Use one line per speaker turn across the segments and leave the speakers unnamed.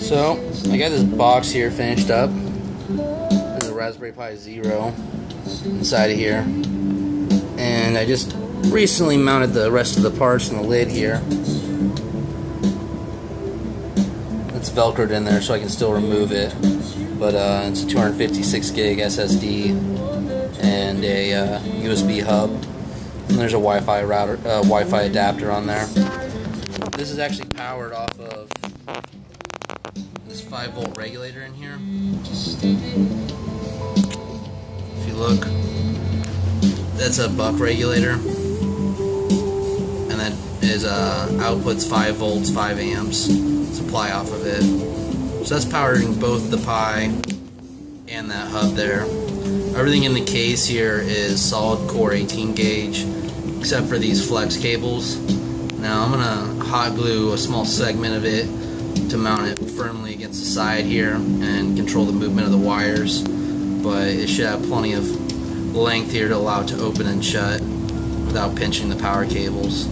So, I got this box here finished up. There's a Raspberry Pi Zero inside of here. And I just recently mounted the rest of the parts in the lid here. It's velcroed in there so I can still remove it. But uh, it's a 256 gig SSD and a uh, USB hub. And there's a Wi-Fi router, uh, Wi-Fi adapter on there. This is actually powered off of 5 volt regulator in here. If you look, that's a buck regulator, and that is uh, outputs 5 volts, 5 amps supply off of it. So that's powering both the Pi and that hub there. Everything in the case here is solid core 18 gauge, except for these flex cables. Now I'm gonna hot glue a small segment of it to mount it firmly against the side here and control the movement of the wires but it should have plenty of length here to allow it to open and shut without pinching the power cables.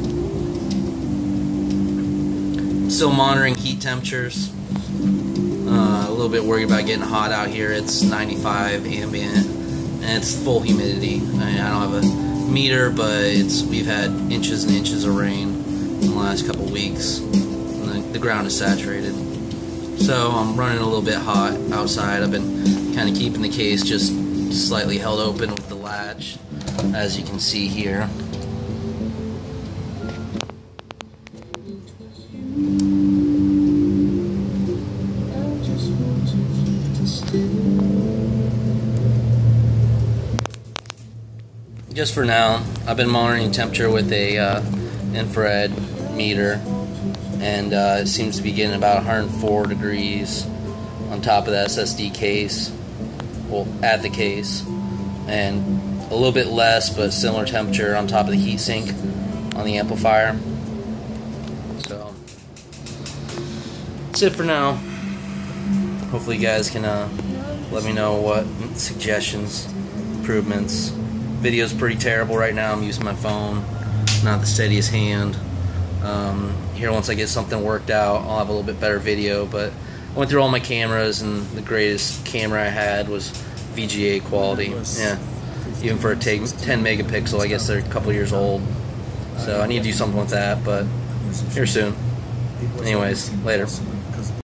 Still monitoring heat temperatures. Uh, a little bit worried about getting hot out here. It's 95 ambient and it's full humidity. I, mean, I don't have a meter, but it's we've had inches and inches of rain in the last couple weeks. The, ground is saturated. So I'm running a little bit hot outside. I've been kind of keeping the case just slightly held open with the latch, as you can see here. Just for now, I've been monitoring temperature with a uh, infrared meter and uh, it seems to be getting about 104 degrees on top of the SSD case, well, at the case, and a little bit less but similar temperature on top of the heatsink on the amplifier. So, that's it for now. Hopefully, you guys can uh, let me know what suggestions, improvements. Video's pretty terrible right now. I'm using my phone, not the steadiest hand. Um, here, once I get something worked out, I'll have a little bit better video. But I went through all my cameras, and the greatest camera I had was VGA quality. Yeah, even for a 10 megapixel, I guess they're a couple years old. So I need to do something with that, but here soon. Anyways, later.